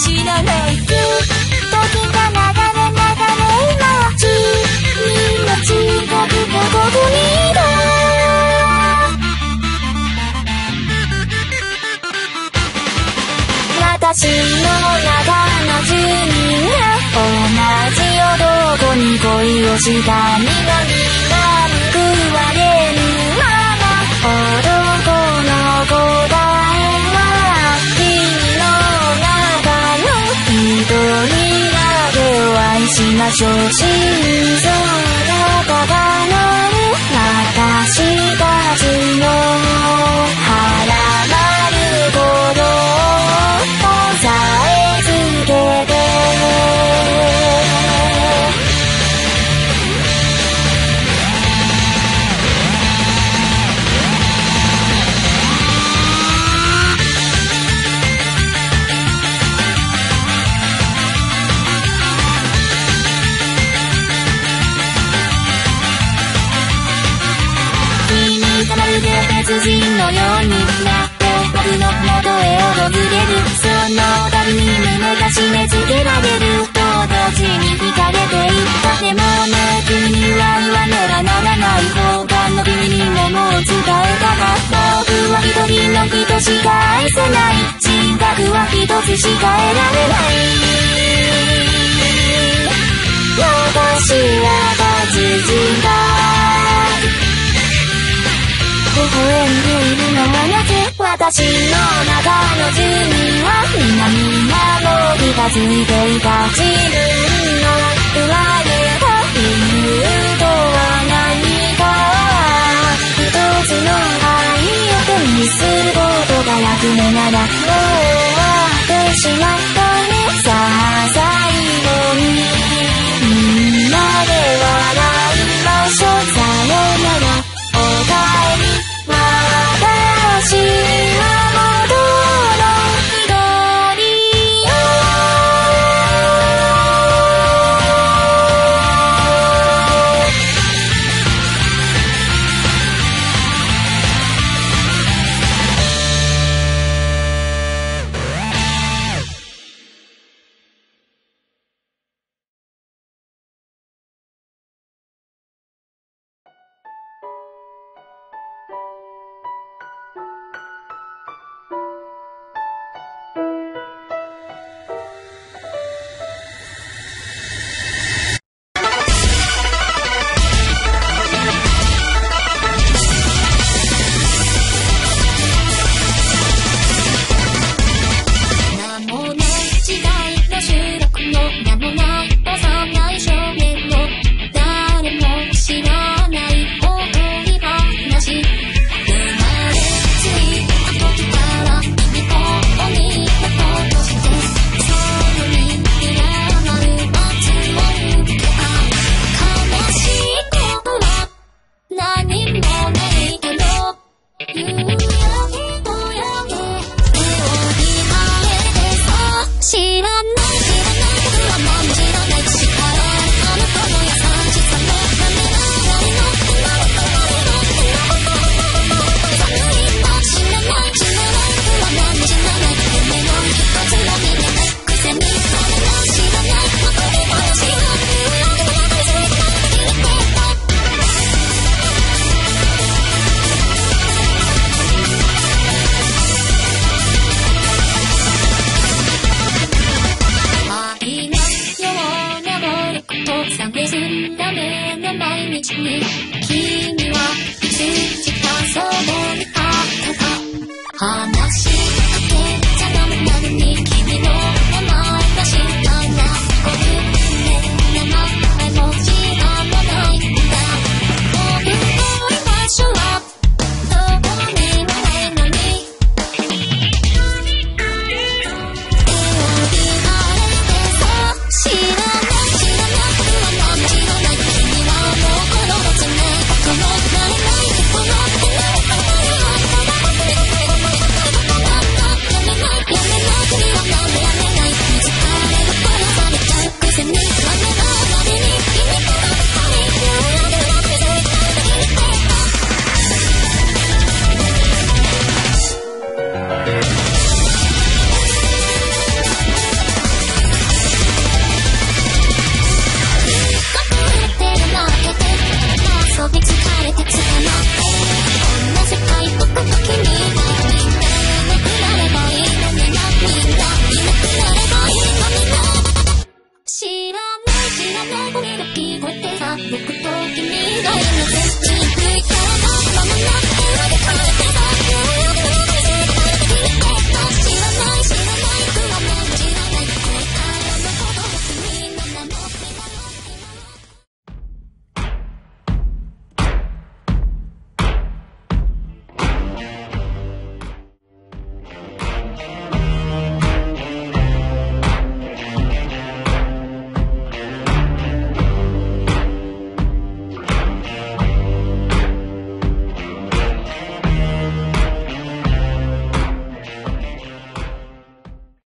知らない時が流れ流れ今君の近くがここにだ私の中の住人が同じ男に恋をした苦み愛しまし別人のようになって僕の元へ訪れるその度に胸が締め付けられると同時に惹かれていったでもね君には言わねばならない他の君にももう伝えたかった僕は一人の人しか愛せない人格は一つしか得られない私は達人私の中の住人は皆皆僕がついていた。自分の生まれた理由とは何か。一つの愛を手にすることが楽目なら。の僕と君がいる